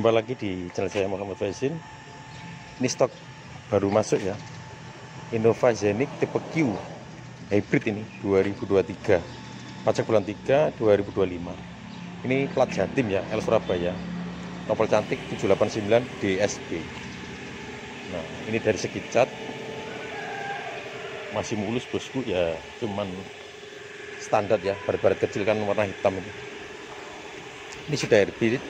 Jumpa lagi di channel saya Muhammad Faizin. Ini stok baru masuk ya, Innova Zenic tipe Q hybrid ini 2023, pajak bulan 3 2025. Ini plat Jatim ya, L Surabaya, nomor cantik 789 DSB. Nah, ini dari segi cat. Masih mulus bosku ya, cuman standar ya, baret-baret kecil kan warna hitam ini ini sudah hybrid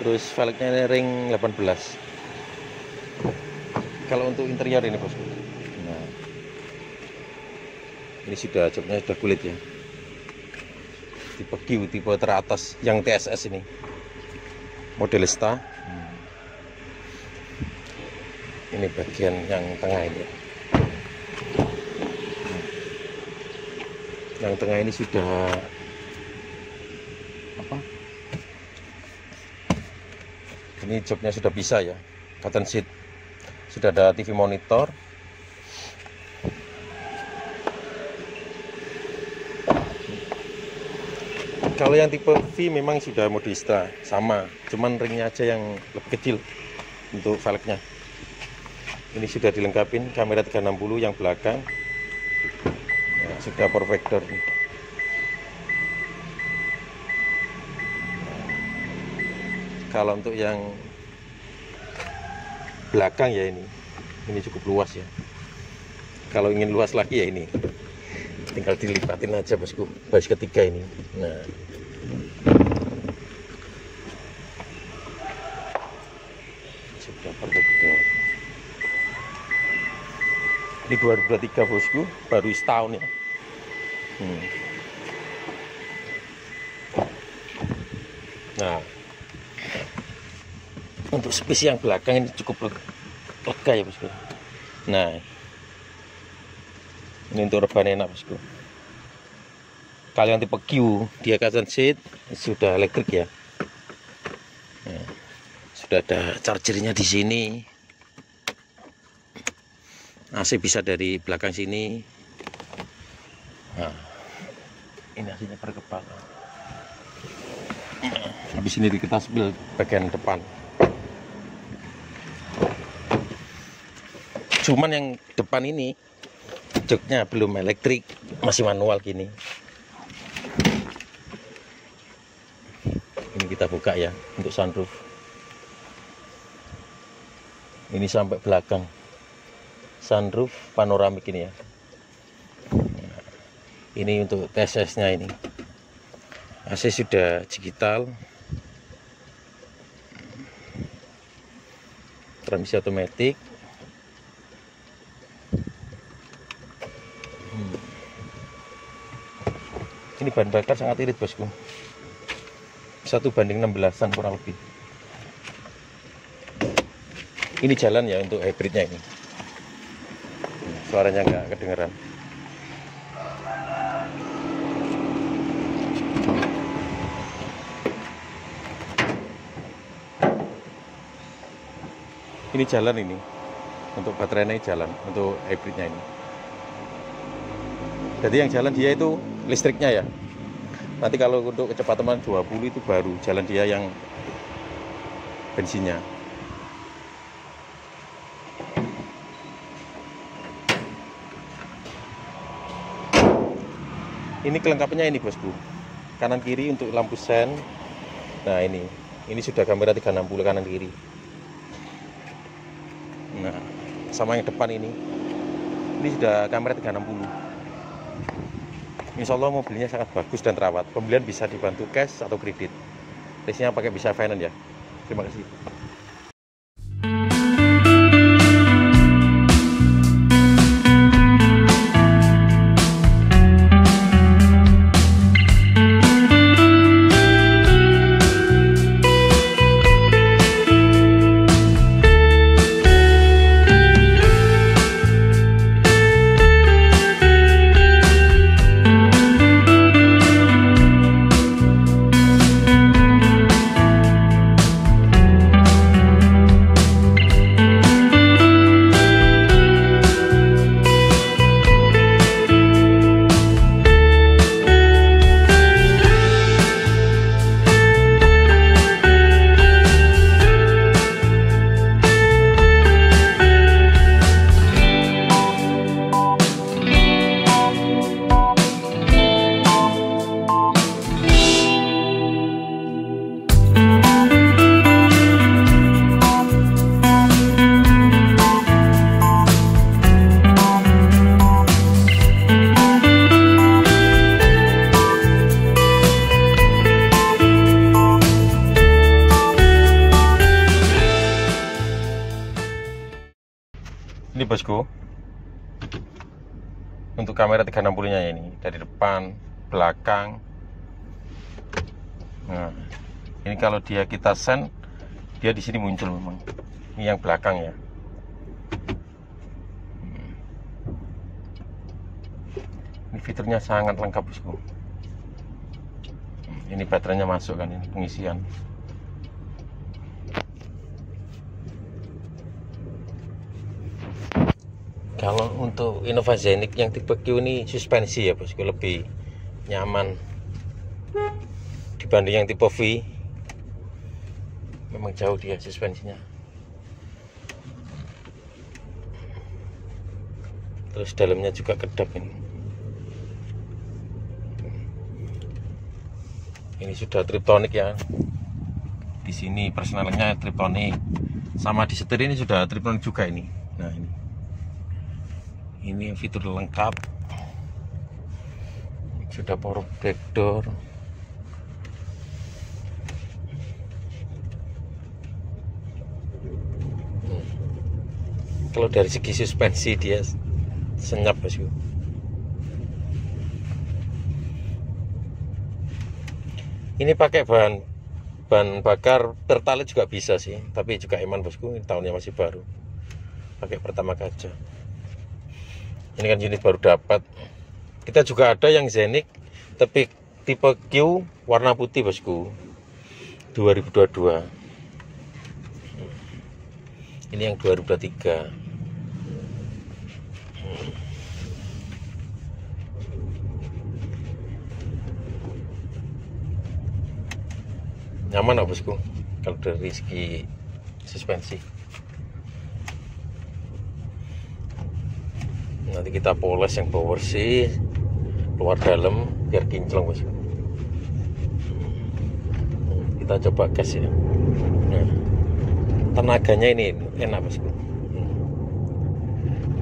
terus velgnya ring 18 kalau untuk interior ini bosku nah. Ini sudah joknya sudah kulit ya. Tipe Q tipe teratas yang TSS ini. Model Sta ini bagian yang tengah ini. Yang tengah ini sudah ini joknya sudah bisa ya. Cotton seat sudah ada TV monitor. Kalau yang tipe V memang sudah modista sama. Cuman ringnya aja yang lebih kecil untuk velgnya. Ini sudah dilengkapi kamera 360 yang belakang. Ya, sudah perfector kalau untuk yang belakang ya ini ini cukup luas ya. Kalau ingin luas lagi ya ini. Tinggal dilipatin aja bosku baris ketiga ini. Nah. Sudah ini 2023 bosku baru setahun ya. Hmm. nah untuk space yang belakang ini cukup lega ya bosku nah. Ini untuk reban enak bosku kalau yang tipe Q dia kasan seat sudah elektrik ya. Nah, sudah ada chargernya di sini. AC bisa dari belakang sini. Nah, ini hasilnya kepala nah, habis ini kita spill bagian depan cuman yang depan ini joknya belum elektrik masih manual gini. Ini kita buka ya untuk sunroof. Ini sampai belakang. Sunroof panoramik ini ya. Ini untuk TSS nya ini. AC sudah digital. Transmisi otomatis ini bahan bakar sangat irit bosku. Satu banding 16an kurang lebih. Ini jalan ya untuk hybridnya ini. Suaranya nggak kedengeran. Ini jalan ini. Untuk baterainya jalan untuk hybridnya ini jadi yang jalan dia itu listriknya ya. Nanti kalau untuk kecepatan 20 itu baru jalan dia yang bensinnya. Ini kelengkapannya ini bosku. Kanan kiri untuk lampu sen. Nah ini. Ini sudah kamera 360 kanan kiri. Nah sama yang depan ini. Ini sudah kamera 360 Insya Allah mobilnya sangat bagus dan terawat. Pembelian bisa dibantu cash atau kredit. Listnya pakai bisa finance ya. Terima kasih. Bosku. Untuk kamera 360 nya ini dari depan belakang. Nah ini kalau dia kita send dia di sini muncul memang. Ini yang belakang ya. Hmm. ini fiturnya sangat lengkap bosku. Hmm, ini baterainya masuk kan ini pengisian kalau untuk Innova Zenic yang tipe Q ini suspensi ya bosku lebih nyaman dibanding yang tipe V. Memang jauh dia suspensinya. Terus dalamnya juga kedap ini. Ini sudah triptonic ya. Di sini personalnya triptonic sama di setir ini sudah triptonic juga ini. Nah ini ini fitur lengkap. Sudah power back door kalau dari segi suspensi dia senyap bosku ini pakai bahan bahan bakar pertalite juga bisa sih tapi juga eman bosku tahunnya masih baru. Pakai pertama kaca ini kan unit baru dapat. Kita juga ada yang Zenik tapi tipe Q warna putih bosku. 2022 ini yang 2023 nyaman lah bosku? Kalau dari segi suspensi nanti kita poles yang power sih keluar dalam biar kinclong bos kita coba gas ya nah, tenaganya ini enak bosku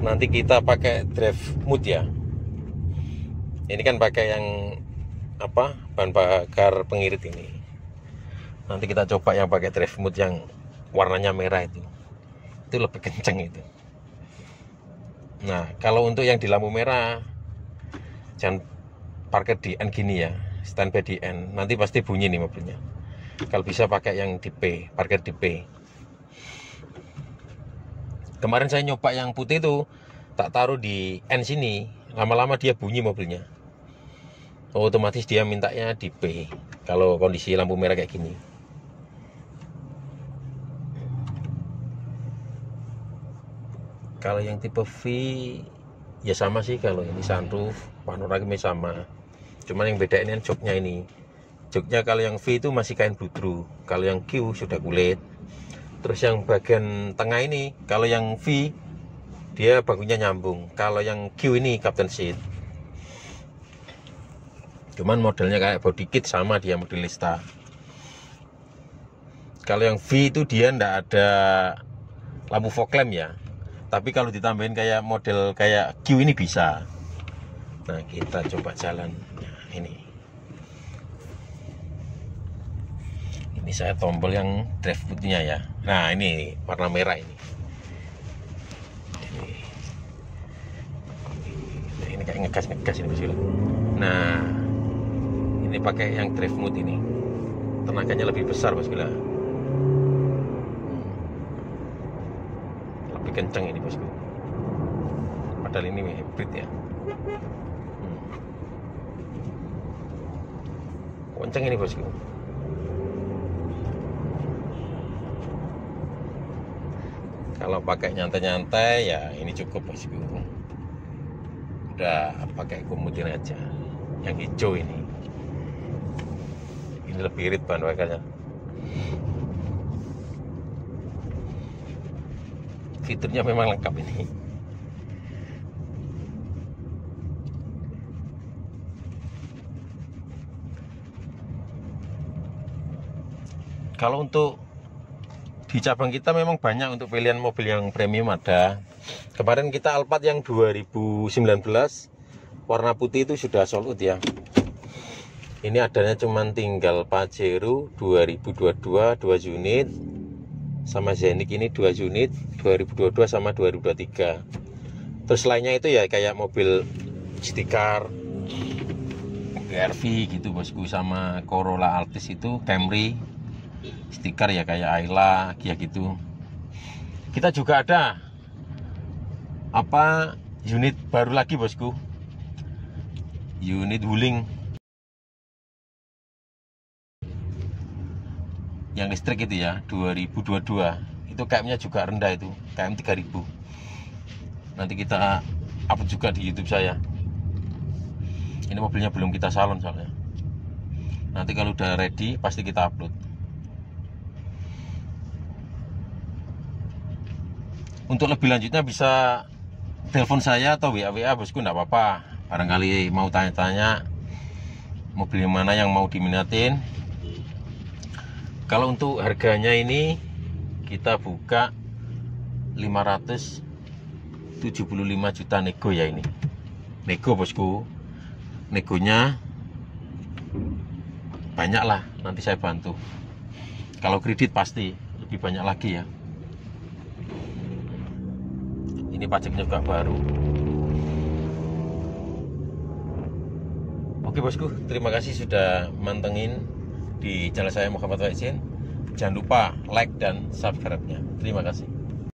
nanti kita pakai drive mood ya. Ini kan pakai yang apa bahan bakar pengirit ini. Nanti kita coba yang pakai drive mood yang warnanya merah itu. Itu lebih kenceng itu Nah, kalau untuk yang di lampu merah, jangan parkir di N gini ya, standby di N. Nanti pasti bunyi nih mobilnya. Kalau bisa pakai yang di P, parkir di P. Kemarin saya nyoba yang putih itu, tak taruh di N sini, lama-lama dia bunyi mobilnya. Otomatis dia mintanya di P, kalau kondisi lampu merah kayak gini. Kalau yang tipe V ya sama sih kalau ini sunroof panoramik sama. Cuman yang beda ini kan joknya ini. Joknya kalau yang V itu masih kain butru. Kalau yang Q sudah kulit. Terus yang bagian tengah ini kalau yang V dia bagunya nyambung. Kalau yang Q ini captain seat cuman modelnya kayak body kit sama dia model lista. Kalau yang V itu dia ndak ada lampu fog lamp ya tapi kalau ditambahin kayak model kayak Q ini bisa. Nah kita coba jalan. Nah, ini. Ini saya tombol yang drive putihnya ya. Nah ini warna merah ini. Ini, ini kayak ngegas ngegas ini bosku nah ini pakai yang drive mode ini. Tenaganya lebih besar bosku lebih kencang ini bosku. Padahal ini hybrid ya. Hmm. kencang ini bosku. Kalau pakai nyantai-nyantai ya ini cukup bosku. Udah pakai komutin aja. Yang hijau ini. Ini lebih irit bahan bakarnya fiturnya memang lengkap ini. Kalau untuk di cabang kita memang banyak untuk pilihan mobil yang premium ada. Kemarin kita Alphard yang 2019 warna putih itu sudah sold out ya. Ini adanya cuma tinggal Pajero 2022 2 unit sama Zenik ini dua unit 2022 sama 2023 terus lainnya itu ya kayak mobil stiker RV gitu bosku sama Corolla Altis itu Camry stiker ya kayak Ayla ya gitu. Kita juga ada apa unit baru lagi bosku? Unit wuling yang listrik itu ya 2022 itu KM-nya juga rendah itu KM 3000 nanti kita upload juga di YouTube saya. Ini mobilnya belum kita salon soalnya. Nanti kalau udah ready pasti kita upload. Untuk lebih lanjutnya bisa telepon saya atau WA WA bosku enggak apa-apa. Barangkali mau tanya-tanya mobil mana yang mau diminatin kalau untuk harganya ini kita buka 575 juta nego ya ini. Nego bosku. Negonya banyak lah nanti saya bantu. Kalau kredit pasti lebih banyak lagi ya. Ini pajaknya juga baru. Oke bosku, terima kasih sudah mantengin di channel saya Muhammad Faizin. Jangan lupa like dan subscribe-nya. Terima kasih.